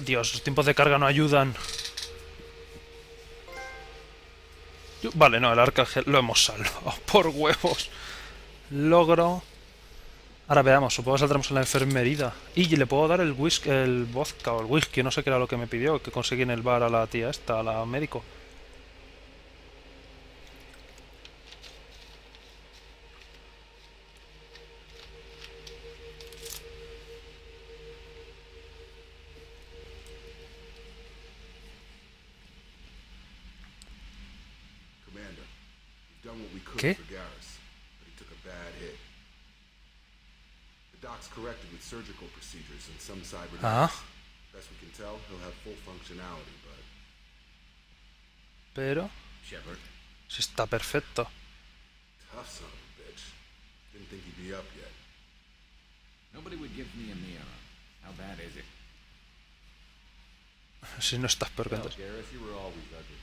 Dios, los tiempos de carga no ayudan. Vale, no, el arcángel lo hemos salvado. Por huevos. Logro. Ahora veamos, supongo que saldremos en la enfermería. Y le puedo dar el whisky, el vodka o el whisky, no sé qué era lo que me pidió, que conseguí en el bar a la tía esta, a la médico. Commander, we've done what we could ¿Qué? for Garrus, but he took a bad hit. The doc's corrected with surgical procedures and some cybernetics. Ah, Best we can tell, he'll have full functionality, but pero Shepard, si está perfecto. tough son of a bitch. Didn't think he'd be up yet. nobody would give me a mirror. How bad is it? Si no estás peor que antes. Garrus, you were always ugly.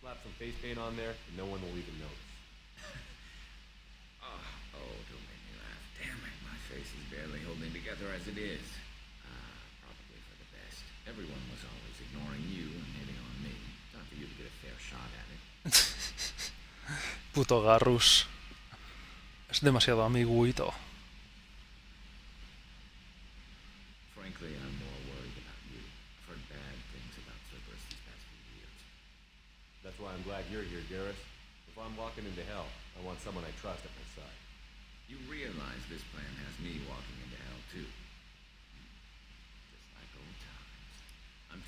Slap some face paint on there, and no one will even notice. Holding together as it is. Ah, probably for the best. Everyone was always ignoring you and hitting on me. Time for you to get a fair shot at it. Puto Garrus. Es demasiado amiguito. Frankly, I'm more worried about you. I've heard bad things about Cerberus these past few years. That's why I'm glad you're here, Garrus. If I'm walking into hell, I want someone I trust at my side. You realize this plan has me walking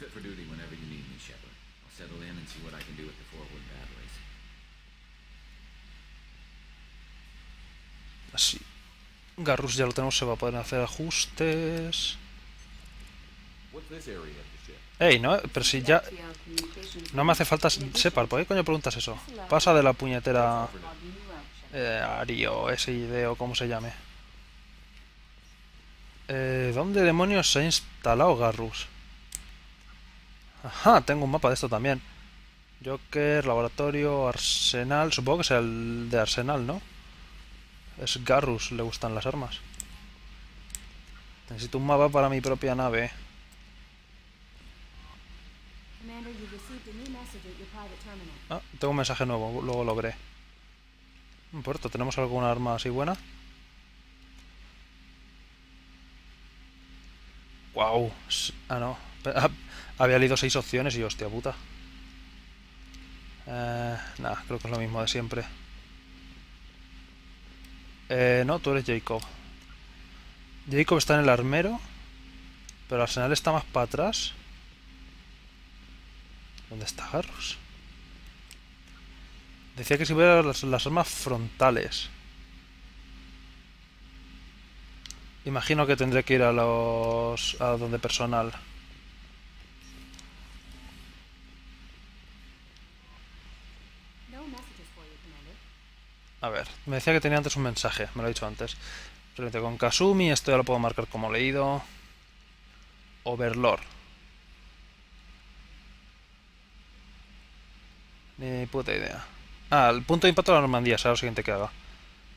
fit for duty whenever you need me, Shepard. I'll settle in and see what I can do with the forward batteries. Así. Garrus ya lo tenemos, se va a poder hacer ajustes. Ey, no, pero si ya... No me hace falta Separ, ¿por qué coño preguntas eso? Pasa de la puñetera... Eh, Ario, ese ideo, como se llame. Eh, ¿Dónde demonios se ha instalado Garrus? Ajá, tengo un mapa de esto también. Joker, laboratorio, arsenal. Supongo que sea el de arsenal, ¿no? Es Garrus, le gustan las armas. Necesito un mapa para mi propia nave. Ah, tengo un mensaje nuevo, luego lo veré. No importa, ¿tenemos alguna arma así buena? Wow. Ah, no. Había leído seis opciones y hostia puta. Eh, nada, creo que es lo mismo de siempre. Eh, no, tú eres Jacob. Jacob está en el armero. Pero Arsenal está más para atrás. ¿Dónde está Garrus? Decía que si hubiera las, las armas frontales. Imagino que tendré que ir a los... a donde personal. No messages for you, Commander. A ver, me decía que tenía antes un mensaje, me lo he dicho antes. Frente con Kasumi, esto ya lo puedo marcar como leído. Overlord. Ni puta idea. Ah, el punto de impacto de la Normandía, será lo siguiente que haga.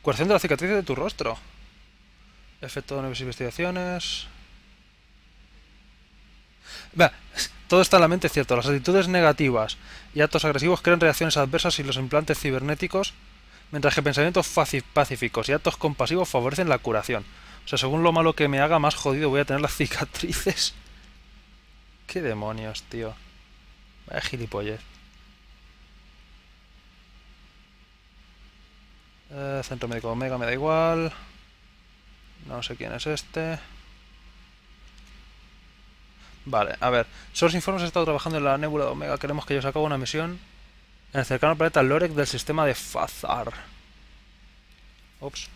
Curación de la cicatriz de tu rostro. Efecto de nuevas investigaciones. Va, todo está en la mente cierto. Las actitudes negativas y actos agresivos crean reacciones adversas y los implantes cibernéticos, mientras que pensamientos pacíficos y actos compasivos favorecen la curación. O sea, según lo malo que me haga, más jodido voy a tener las cicatrices. ¿Qué demonios, tío? Vaya gilipollez. Eh, Centro Médico Omega me da igual. No sé quién es este. Vale, a ver. Source Informes ha estado trabajando en la nébula de Omega. Queremos que ellos a cabo una misión en el cercano planeta Lorek del sistema de Fazar. Ops.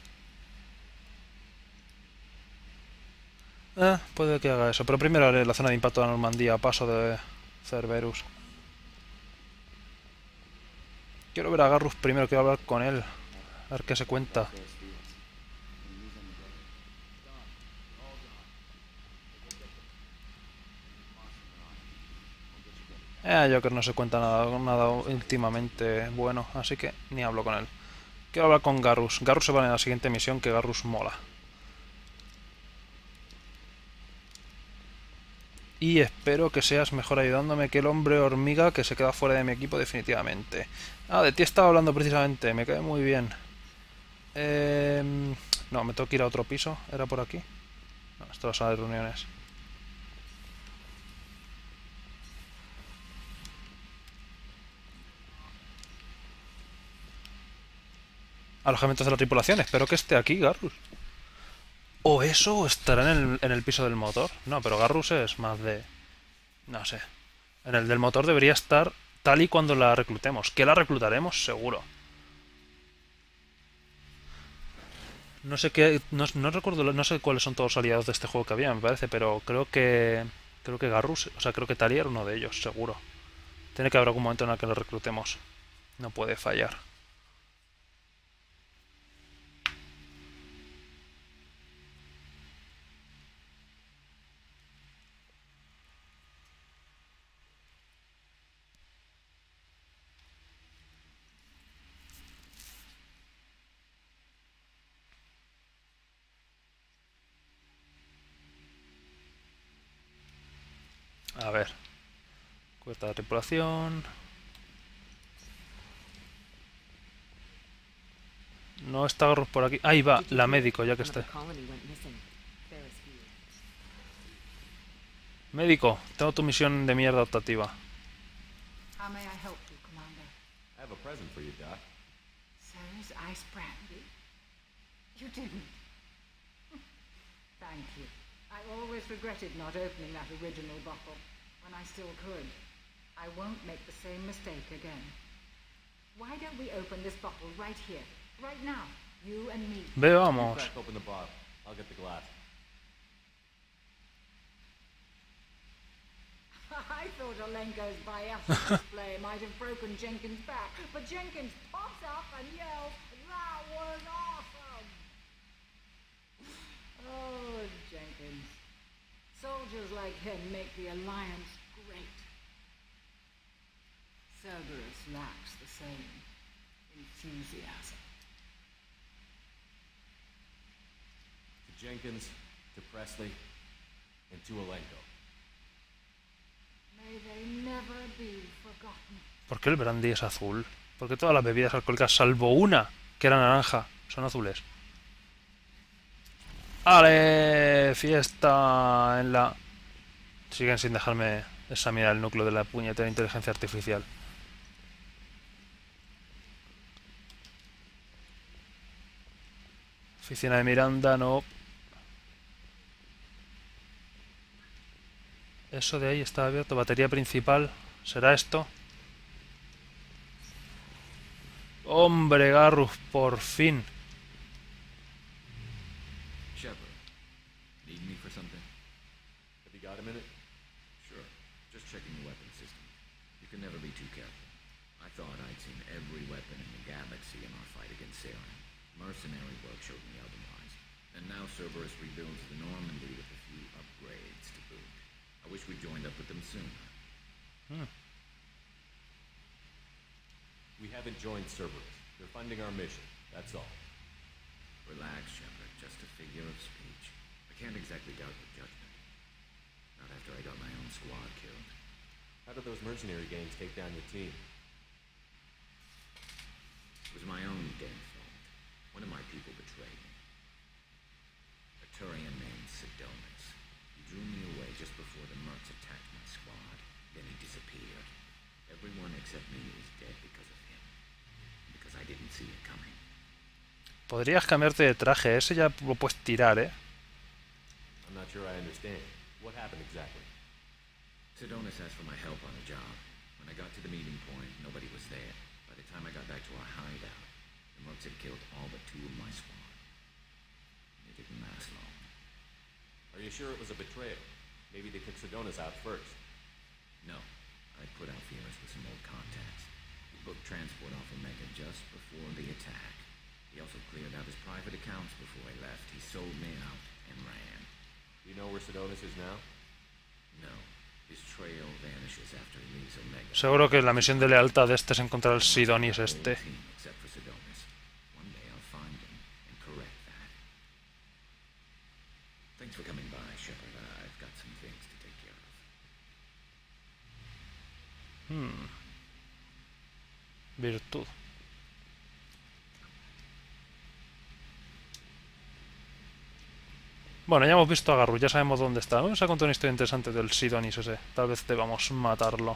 Eh, puede que haga eso. Pero primero haré la zona de impacto de la Normandía paso de Cerberus. Quiero ver a Garrus primero, quiero hablar con él. A ver qué se cuenta. Eh, Joker no se cuenta nada, nada últimamente bueno, así que ni hablo con él. Quiero hablar con Garrus. Garrus se va en la siguiente misión, que Garrus mola. Y espero que seas mejor ayudándome que el hombre hormiga que se queda fuera de mi equipo definitivamente. Ah, de ti estaba hablando precisamente, me cae muy bien. Em, no, me tengo que ir a otro piso, ¿era por aquí? No, esto es la sala de reuniones. Alojamientos de la tripulación, espero que esté aquí, Garrus. O eso estará en el, en el piso del motor. No, pero Garrus es más de... No sé. En el del motor debería estar tal y cuando la reclutemos. Que la reclutaremos, seguro. No sé qué... No, no recuerdo... No sé cuáles son todos los aliados de este juego que había, me parece. Pero creo que... Creo que Garrus... O sea, creo que Tali era uno de ellos, seguro. Tiene que haber algún momento en el que lo reclutemos. No puede fallar. A ver. Cuesta de tripulación. No está por aquí. Ahí va, la médico, ya que está. Médico, tengo tu misión de mierda optativa. How may I help you, Commander? I have a present for you, Doc. Sarah's ice brandy? You didn't. Thank you. I always regretted not opening that original bottle when I still could. I won't make the same mistake again. Why don't we open this bottle right here, right now? You and me. Veamos. Crack open the bottle. I'll get the glass. I thought Olenko's biathlon display might have broken Jenkins' back, but Jenkins pops up and yells, That was awesome! Oh, Jenkins. Soldiers like him make the Alliance great. Cerberus lacks the same enthusiasm. To Jenkins, to Presley, and to Olenko. May they never be forgotten. ¿Por qué el brandy es azul? ¿Por qué todas las bebidas alcohólicas, salvo una, que era naranja, son azules? ¡Ale! Fiesta en la... Siguen sin dejarme examinar el núcleo de la puñetera inteligencia artificial. Oficina de Miranda, no. Eso de ahí está abierto. Batería principal. ¿Será esto? Hombre, Garrus, por fin. Cerberus rebuilds the Normandy with a few upgrades to boot. I wish we'd joined up with them sooner. We haven't joined Cerberus. They're funding our mission. That's all. Relax, Shepard. Just a figure of speech. I can't exactly doubt your judgment. Not after I got my own squad killed. How did those mercenary gangs take down your team? It was my own damn fault. One of my people betrayed me. A Turian named Sidonis. He drew me away just before the Mercs attacked my squad. Then he disappeared. Everyone except me is dead because of him. Because I didn't see it coming. Podrías cambiarte de traje. Ese ya lo puedes tirar, ¿eh? I'm not sure I understand. What happened exactly? Sidonis asked for my help on a job. When I got to the meeting point, nobody was there. By the time I got back to our hideout, the Mercs had killed all but two of my squad. It didn't last long. Are you sure it was a betrayal? Maybe they took Sidonis out first. No, I put out feelers with some old contacts. He booked transport off Omega just before the attack. He also cleared out his private accounts before he left. He sold me out and ran. Do you know where Sidonis is now? No, his trail vanishes after he leaves Omega. Seguro que la misión de lealtad de este es encontrar el Sidonis este. Bueno, ya hemos visto a Garru, ya sabemos dónde está. Vamos a contar una historia interesante del Sidonis ese. Tal vez debamos matarlo.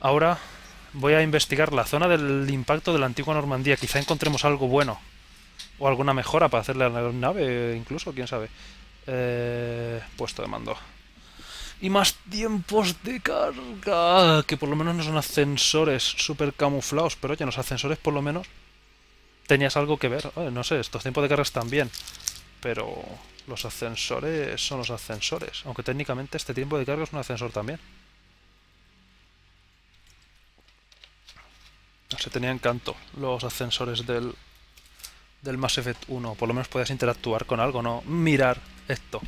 Ahora voy a investigar la zona del impacto de la antigua Normandía. Quizá encontremos algo bueno. O alguna mejora para hacerle a la nave, incluso, quién sabe. Eh, puesto de mando. Y más tiempos de carga. Que por lo menos no son ascensores súper camuflados. Pero oye, los ascensores por lo menos tenías algo que ver. No sé, estos tiempos de carga están bien. Pero los ascensores son los ascensores. Aunque técnicamente este tiempo de carga es un ascensor también. No sé, tenía encanto los ascensores del, del Mass Effect 1. Por lo menos podías interactuar con algo, no mirar esto.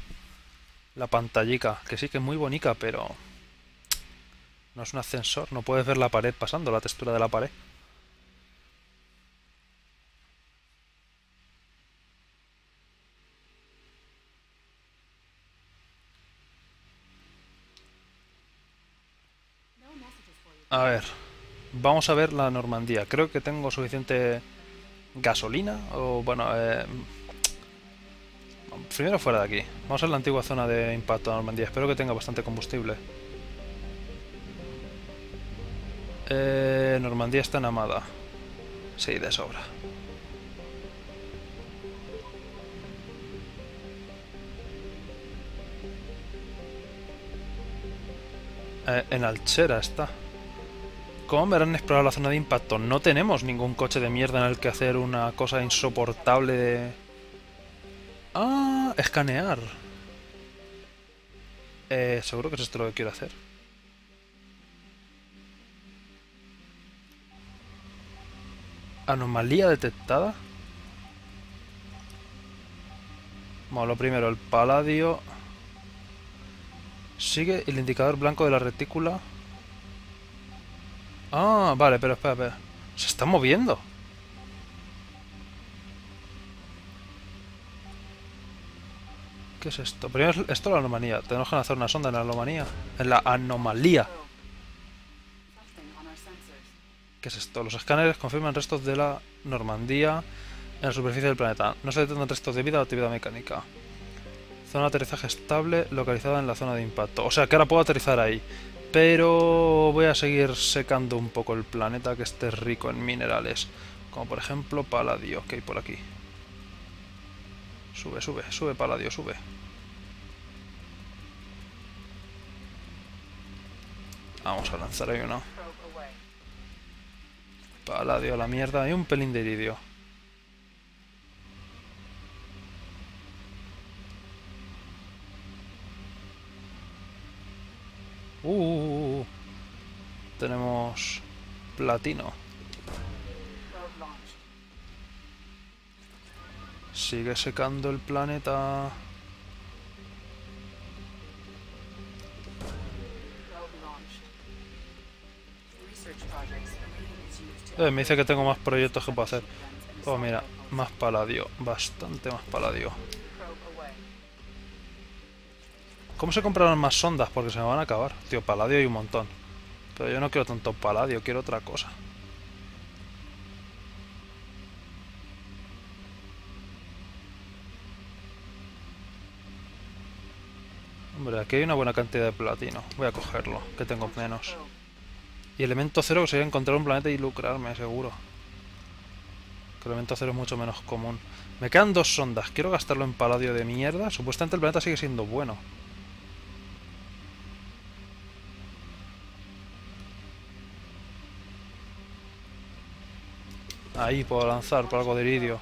La pantallica, que sí que es muy bonita, pero... No es un ascensor, no puedes ver la pared pasando, la textura de la pared. No messages for you. A ver, vamos a ver la Normandía. Creo que tengo suficiente gasolina o bueno, eh, primero fuera de aquí. Vamos a la antigua zona de impacto de Normandía. Espero que tenga bastante combustible. Eh, Normandía está en Amada. Sí, de sobra. Eh, en Alchera está. ¿Cómo me harán explorar la zona de impacto? No tenemos ningún coche de mierda en el que hacer una cosa insoportable de... Ah, escanear. Eh, seguro que es esto lo que quiero hacer. Anomalía detectada. Bueno, lo primero, el paladio. Sigue el indicador blanco de la retícula. Ah, vale, pero espera, espera. Se está moviendo. ¿Qué es esto? Primero, esto es la anomalía. Tenemos que lanzar una sonda en la anomalía. En la anomalía. ¿Qué es esto? Los escáneres confirman restos de la Normandía en la superficie del planeta. No se detectan restos de vida o actividad mecánica. Zona de aterrizaje estable localizada en la zona de impacto. O sea que ahora puedo aterrizar ahí. Pero voy a seguir secando un poco el planeta que esté rico en minerales. Como por ejemplo paladio, que hay por aquí. Sube, sube, sube paladio, sube. Vamos a lanzar ahí uno. Paladio a la mierda y un pelín de iridio. Uh, tenemos platino. Sigue secando el planeta. Eh, me dice que tengo más proyectos que puedo hacer. Oh, mira, más paladio. Bastante más paladio. ¿Cómo se compraron más sondas? Porque se me van a acabar. Tío, paladio hay un montón. Pero yo no quiero tanto paladio, quiero otra cosa. Hombre, aquí hay una buena cantidad de platino. Voy a cogerlo, que tengo menos. Y elemento cero que sería encontrar un planeta y lucrarme, seguro. Que el elemento cero es mucho menos común. Me quedan dos sondas. Quiero gastarlo en paladio de mierda. Supuestamente el planeta sigue siendo bueno. Ahí puedo lanzar por algo de iridio.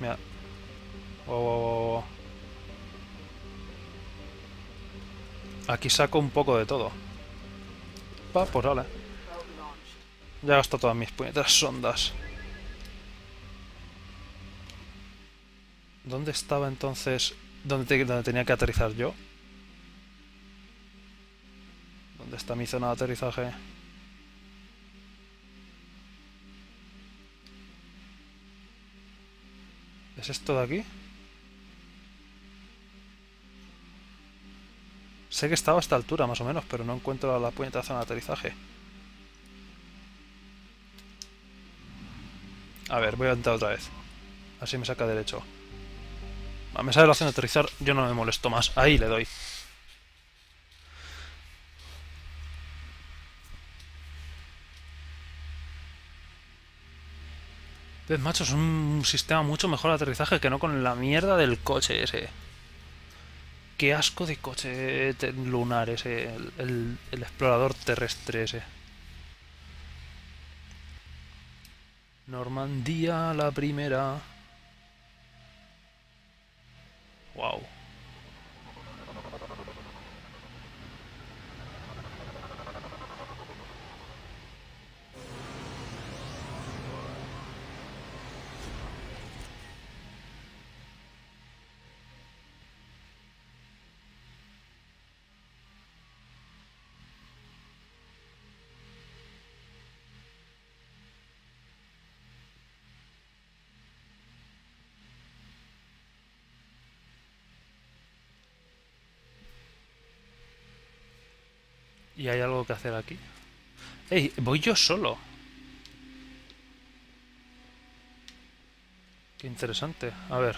Mira. Wow, wow, wow, wow. Aquí saco un poco de todo. Va, pues vale. Ya he gastado todas mis puñetas sondas. ¿Dónde estaba entonces? ¿Dónde, dónde tenía que aterrizar yo? ¿Dónde está mi zona de aterrizaje? ¿Es esto de aquí? Sé que estaba a esta altura, más o menos, pero no encuentro la puñetera zona de aterrizaje. A ver, voy a entrar otra vez. Así me saca derecho. Ah, me sale la opción de aterrizar, yo no me molesto más. Ahí le doy. Ves, macho, es un sistema mucho mejor de aterrizaje que no con la mierda del coche ese. Qué asco de coche lunar ese, el explorador terrestre ese. Normandía la primera. ¿Y hay algo que hacer aquí? ¡Ey! Voy yo solo. Qué interesante. A ver.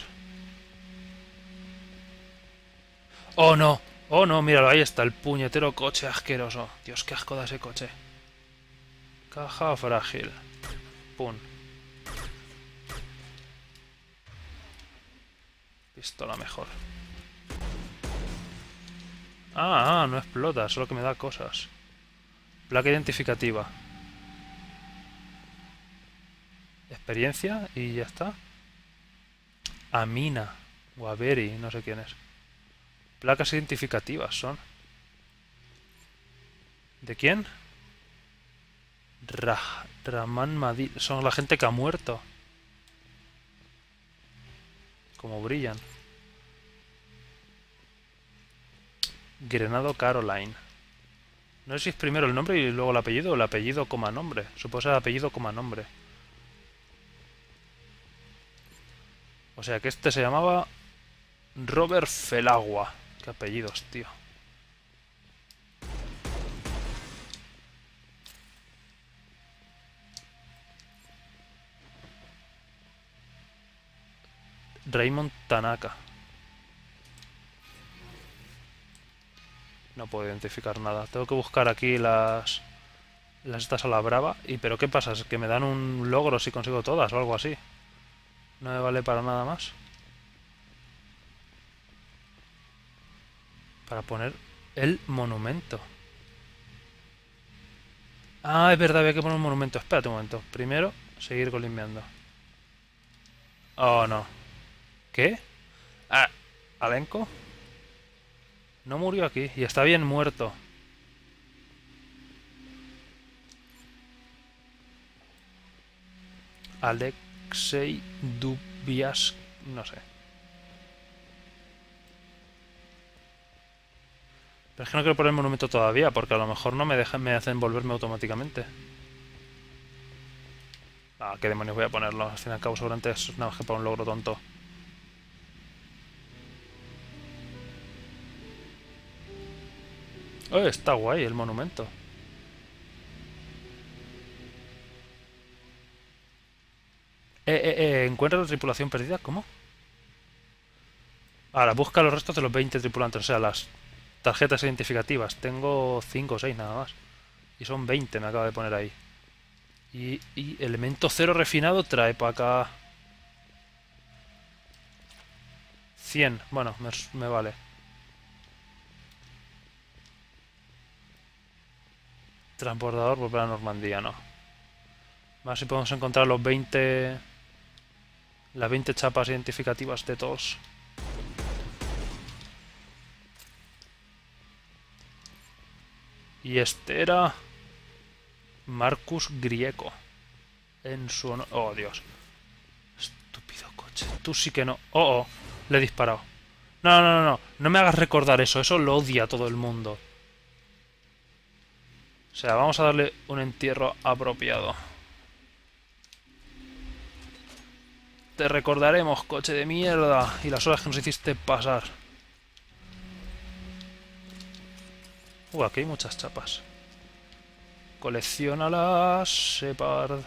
¡Oh, no! ¡Oh, no! Míralo, ahí está el puñetero coche asqueroso. Dios, qué asco da ese coche. Caja frágil. Pum. Pistola mejor. Ah, ah, no explota, solo que me da cosas. Placa identificativa. Experiencia y ya está. Amina. O Averi, no sé quién es. Placas identificativas son. ¿De quién? Ra Rahman. Son la gente que ha muerto. Como brillan. Grenado Caroline. No sé si es primero el nombre y luego el apellido o el apellido coma nombre. Supongo ser apellido coma nombre. O sea que este se llamaba Robert Felagua. Qué apellidos, tío. Raymond Tanaka. No puedo identificar nada. Tengo que buscar aquí las... Las estas a la brava. ¿Y pero qué pasa? ¿Es que me dan un logro si consigo todas o algo así? No me vale para nada más. Para poner el monumento. Ah, es verdad, había que poner un monumento. Espérate un momento. Primero, seguir limpiando. Oh, no. ¿Qué? Ah, ¿Alenco? No murió aquí y está bien muerto. Alexei Dubias... no sé. Pero es que no quiero poner el monumento todavía, porque a lo mejor no me dejan, me hacen volverme automáticamente. Ah, qué demonios voy a ponerlo. Al fin y al cabo seguramente es nada más que para un logro tonto. Oh, está guay el monumento. Eh, eh, eh, encuentra la tripulación perdida, ¿cómo? Ahora, busca los restos de los 20 tripulantes, o sea, las tarjetas identificativas. Tengo 5 o 6 nada más. Y son 20, me acaba de poner ahí. Y, elemento cero refinado trae para acá... 100, bueno, me vale. Transportador, volver a Normandía, no. A ver si podemos encontrar los 20... Las 20 chapas identificativas de todos. Y este era... Marcus Grieco. En su honor... Oh, Dios. Estúpido coche. Tú sí que no... Oh, oh. Le he disparado. No, no, no, no. No me hagas recordar eso. Eso lo odia todo el mundo. O sea, vamos a darle un entierro apropiado. Te recordaremos, coche de mierda, y las horas que nos hiciste pasar. Uh, aquí hay muchas chapas. Coleccionalas, Shepard.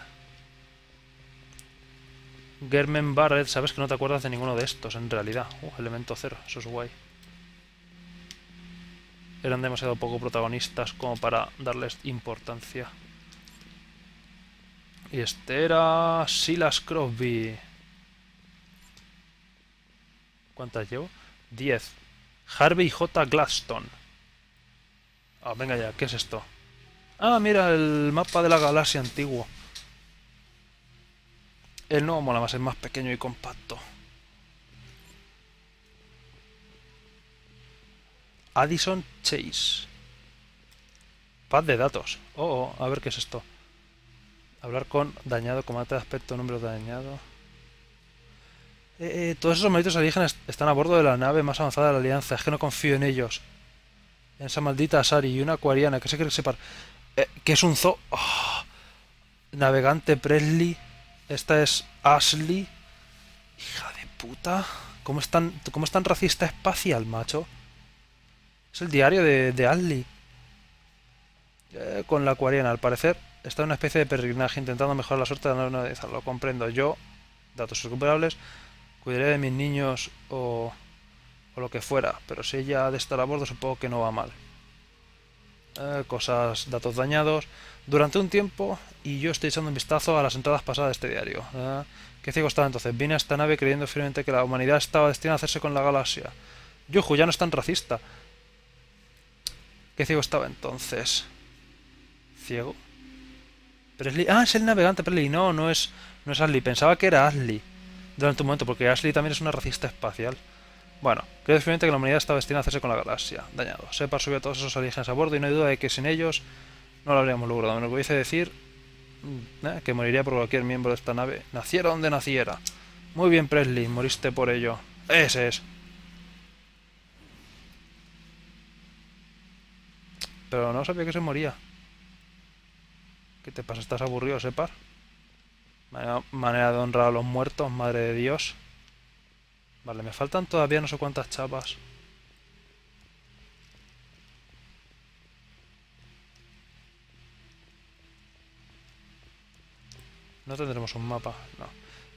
Germen Barrett, sabes que no te acuerdas de ninguno de estos, en realidad. Uh, elemento cero, eso es guay. Eran demasiado poco protagonistas como para darles importancia. Y este era Silas Crosby. ¿Cuántas llevo? 10. Harvey J. Gladstone. Ah, venga ya, ¿qué es esto? Ah, mira, el mapa de la galaxia antiguo. El nuevo mola más, es más pequeño y compacto. Addison Chase. Pad de datos. Oh, oh, a ver qué es esto. Hablar con dañado, comate de aspecto, número dañado. Eh, eh, todos esos malditos alienígenas están a bordo de la nave más avanzada de la Alianza. Es que no confío en ellos. En esa maldita Asari y una acuariana que se quiere separar. Eh, que es un zoo. Ah. Navegante Presley. Esta es Ashley. Hija de puta. ¿Cómo es tan, cómo es tan racista espacial, macho? Es el diario de, de. Eh, con la acuariana, al parecer, está en una especie de peregrinaje intentando mejorar la suerte de la nave. Lo comprendo. Yo, datos recuperables, cuidaré de mis niños o, o lo que fuera. Pero si ella ha de estar a bordo, supongo que no va mal. Eh, cosas, datos dañados. Durante un tiempo, y yo estoy echando un vistazo a las entradas pasadas de este diario. Eh, ¿Qué ciego estaba entonces? Vine a esta nave creyendo firmemente que la humanidad estaba destinada a hacerse con la galaxia. Yuju, ya no es tan racista. ¿Qué ciego estaba entonces? ¿Ciego? Presley. Ah, es el navegante Presley. No, no es, no es Ashley. Pensaba que era Ashley. Durante un momento, porque Ashley también es una racista espacial. Bueno, creo firmemente que la humanidad estaba destinada a hacerse con la galaxia. Dañado. Separ subió a todos esos alienígenas a bordo y no hay duda de que sin ellos no lo habríamos logrado. Me lo pudiese decir mm, eh, que moriría por cualquier miembro de esta nave. Naciera donde naciera. Muy bien, Presley. Moriste por ello. Ese es. Pero no sabía que se moría. ¿Qué te pasa? ¿Estás aburrido, Separ? Manera, de honrar a los muertos, madre de Dios. Vale, me faltan todavía no sé cuántas chapas. No tendremos un mapa, no.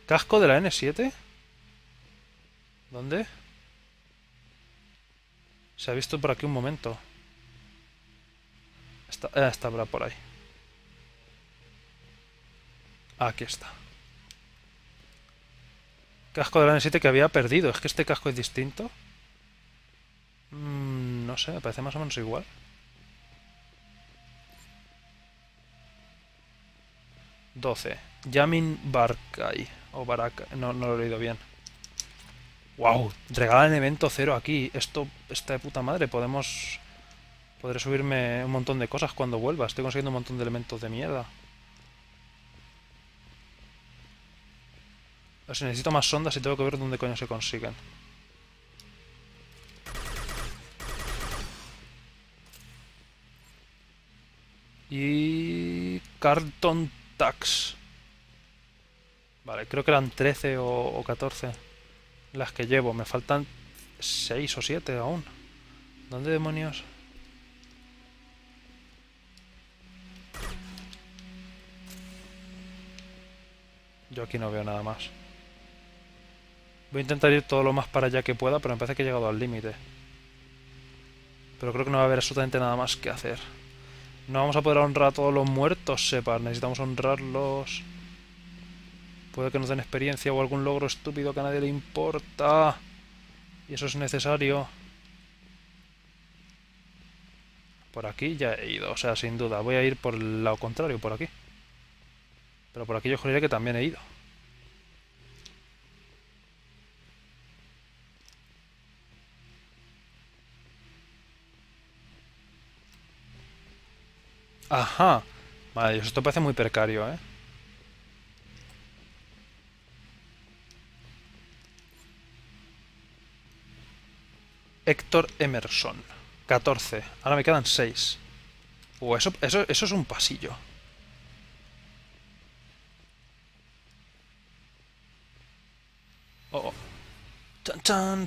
¿Casco de la N7? ¿Dónde? Se ha visto por aquí un momento. Está, eh, está por ahí. Aquí está. Casco de la N7 que había perdido. ¿Es que este casco es distinto? Mm, no sé, me parece más o menos igual. Doce. Yamin Barkai. O Baraka. No, no lo he leído bien. ¡Wow! Regalan evento cero aquí. Esto está de puta madre. Podemos... Podré subirme un montón de cosas cuando vuelva. Estoy consiguiendo un montón de elementos de mierda. A ver si necesito más sondas y tengo que ver dónde coño se consiguen. Y... Carton Tax. Vale, creo que eran 13 o, o 14 las que llevo. Me faltan 6 o 7 aún. ¿Dónde demonios? Yo aquí no veo nada más. Voy a intentar ir todo lo más para allá que pueda, pero me parece que he llegado al límite. Pero creo que no va a haber absolutamente nada más que hacer. No vamos a poder honrar a todos los muertos, sepa. Necesitamos honrarlos. Puede que nos den experiencia o algún logro estúpido que a nadie le importa. Y eso es necesario. Por aquí ya he ido, o sea, sin duda. Voy a ir por el lado contrario, por aquí. Pero por aquí yo juraría que también he ido. Ajá. Vale, esto parece muy precario, ¿eh? Héctor Emerson. 14. Ahora me quedan 6. Uh, eso, eso, eso es un pasillo.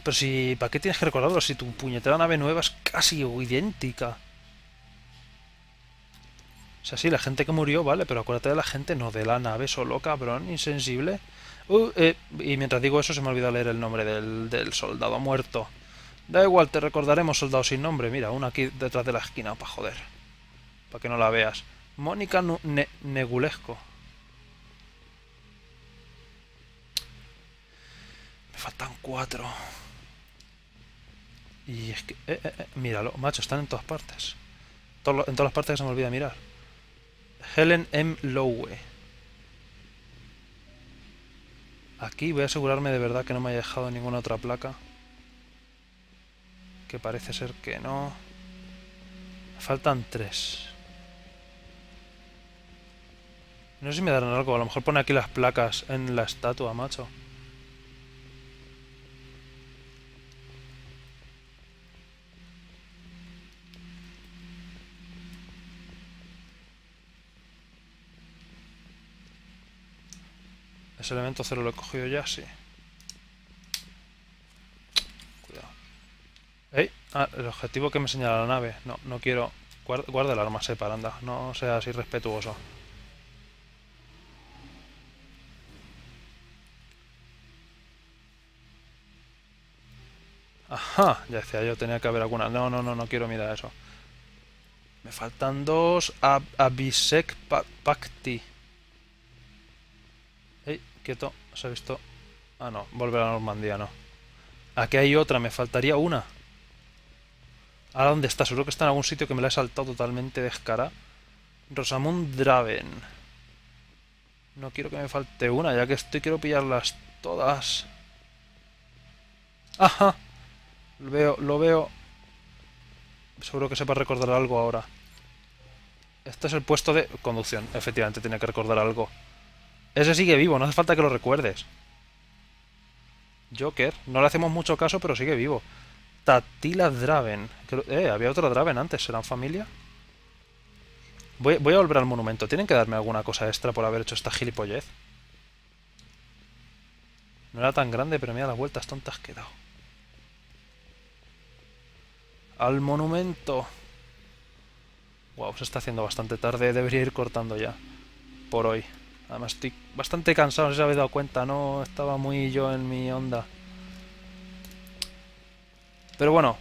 Pero si... ¿Para qué tienes que recordarlo si tu puñetera nave nueva es casi idéntica? O sea, sí, la gente que murió, vale, pero acuérdate de la gente, no de la nave solo, cabrón, insensible. Uh, eh, y mientras digo eso se me olvidó leer el nombre del, soldado muerto. Da igual, te recordaremos soldado sin nombre. Mira, uno aquí detrás de la esquina, para joder. Para que no la veas. Mónica Negulesco. Faltan cuatro. Y es que... eh, eh, eh, míralo, macho, están en todas partes. En todas las partes que se me olvida mirar. Helen M. Lowe. Aquí voy a asegurarme de verdad que no me haya dejado ninguna otra placa. Que parece ser que no. Faltan tres. No sé si me darán algo. A lo mejor pone aquí las placas en la estatua, macho. Ese elemento cero lo he cogido ya, sí. Cuidado. Ah, el objetivo que me señala la nave. No, no quiero... Guarda, guarda el arma, sepa, anda. No seas irrespetuoso. Ajá, ya decía yo, tenía que haber alguna. No, no, no, no quiero mirar eso. Me faltan dos. Ab Abisek Pa- Pakti. Ey, quieto, se ha visto. Ah, no, volver a Normandía, no. Aquí hay otra, me faltaría una. ¿Ahora dónde está? Seguro que está en algún sitio que me la he saltado totalmente descara. Rosamund Draven. No quiero que me falte una, ya que estoy quiero pillarlas todas. Ajá. Lo veo, lo veo. Seguro que sepa recordar algo ahora. Este es el puesto de conducción. Efectivamente, tiene que recordar algo. Ese sigue vivo, no hace falta que lo recuerdes. Joker, no le hacemos mucho caso, pero sigue vivo. Tatila Draven. Eh, había otra Draven antes, ¿serán familia? Voy, voy a volver al monumento. ¿Tienen que darme alguna cosa extra por haber hecho esta gilipollez? No era tan grande, pero mira las vueltas tontas que he dado. Al monumento. Wow, se está haciendo bastante tarde. Debería ir cortando ya. Por hoy. Además estoy bastante cansado, no sé si habéis dado cuenta. No estaba muy yo en mi onda. Pero bueno.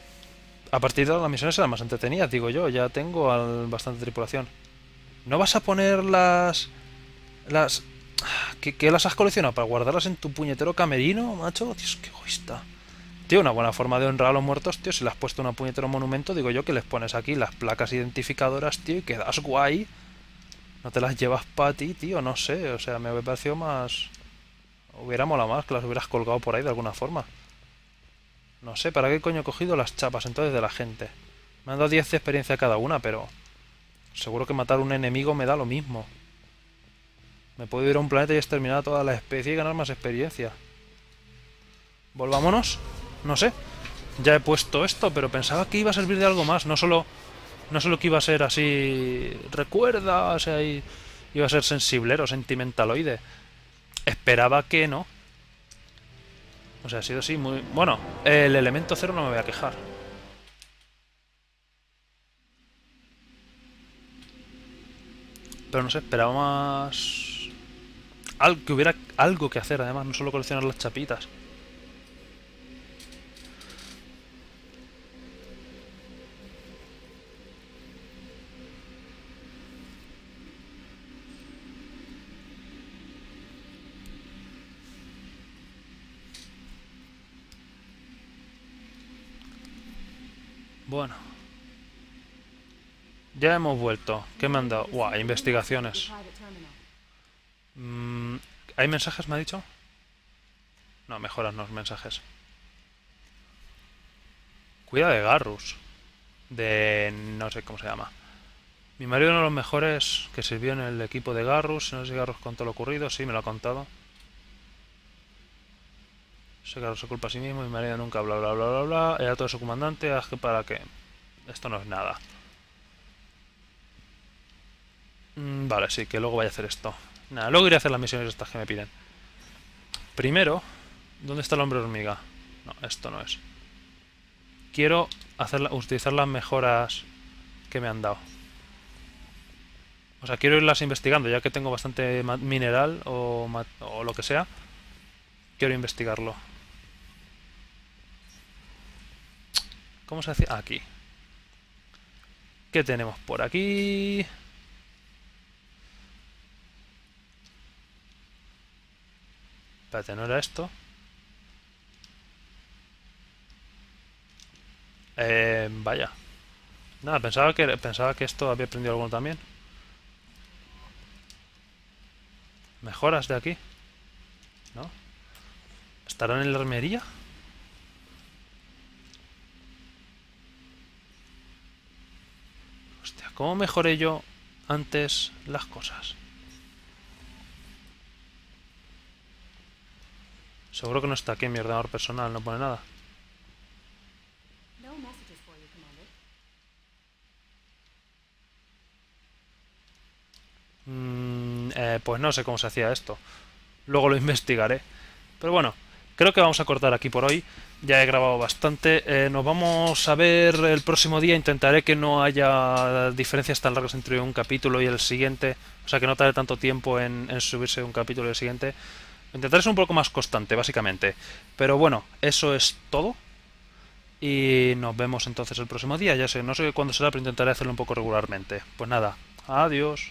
A partir de ahora las misiones serán más entretenidas, digo yo. Ya tengo al- bastante tripulación. ¿No vas a poner las... Las... ¿Qué, qué las has coleccionado? ¿Para guardarlas en tu puñetero camerino, macho? Dios, qué egoísta. Tío, una buena forma de honrar a los muertos, tío. Si le has puesto un puñetero monumento, digo yo que les pones aquí las placas identificadoras, tío, y quedas guay. No te las llevas para ti, tío, no sé. O sea, me hubiera parecido más... Hubiera molado más que las hubieras colgado por ahí de alguna forma. No sé, ¿para qué coño he cogido las chapas entonces de la gente? Me han dado 10 de experiencia cada una, pero... Seguro que matar a un enemigo me da lo mismo. Me puedo ir a un planeta y exterminar a toda la especie y ganar más experiencia. Volvámonos. No sé. Ya he puesto esto, pero pensaba que iba a servir de algo más. No solo, no solo que iba a ser así... Recuerda, o sea, iba a ser sensiblero, sentimentaloide. Esperaba que no. O sea, ha sido así muy... Bueno, el elemento cero no me voy a quejar. Pero no sé, esperaba más... Que hubiera algo que hacer, además, no solo coleccionar las chapitas. Bueno. Ya hemos vuelto. ¿Qué me han dado? Guau, investigaciones. Mm, ¿Hay mensajes, me ha dicho? No, mejoran los mensajes. Cuida de Garrus. De... no sé cómo se llama. Mi marido uno de los mejores que sirvió en el equipo de Garrus. No sé si Garrus contó lo ocurrido. Sí, me lo ha contado. Sé Garrus se culpa a sí mismo. Mi marido nunca bla bla bla bla bla. Era todo su comandante. haz que para que... Esto no es nada. Mm, Vale, sí, que luego vaya a hacer esto. Nada, luego iré a hacer las misiones estas que me piden. Primero, ¿Dónde está el hombre hormiga? No, esto no es. Quiero hacer utilizar las mejoras que me han dado. O sea, quiero irlas investigando, ya que tengo bastante mineral o lo que sea. Quiero investigarlo. ¿Cómo se hace? Aquí. ¿Qué tenemos por aquí? Espérate, ¿no era esto? Eh, vaya. Nada, pensaba que pensaba que esto había aprendido alguno también. Mejoras de aquí. ¿No? ¿Estarán en la armería? Hostia, ¿cómo mejoré yo antes las cosas? Seguro que no está aquí en mi ordenador personal, no pone nada. Mm, eh, pues no sé cómo se hacía esto. Luego lo investigaré. Pero bueno, creo que vamos a cortar aquí por hoy. Ya he grabado bastante. Eh, nos vamos a ver el próximo día. Intentaré que no haya diferencias tan largas entre un capítulo y el siguiente. O sea, que no tarde tanto tiempo en, en subirse un capítulo y el siguiente. Intentaré ser un poco más constante, básicamente. Pero bueno, eso es todo. Y nos vemos entonces el próximo día. Ya sé, no sé cuándo será, pero intentaré hacerlo un poco regularmente. Pues nada, adiós.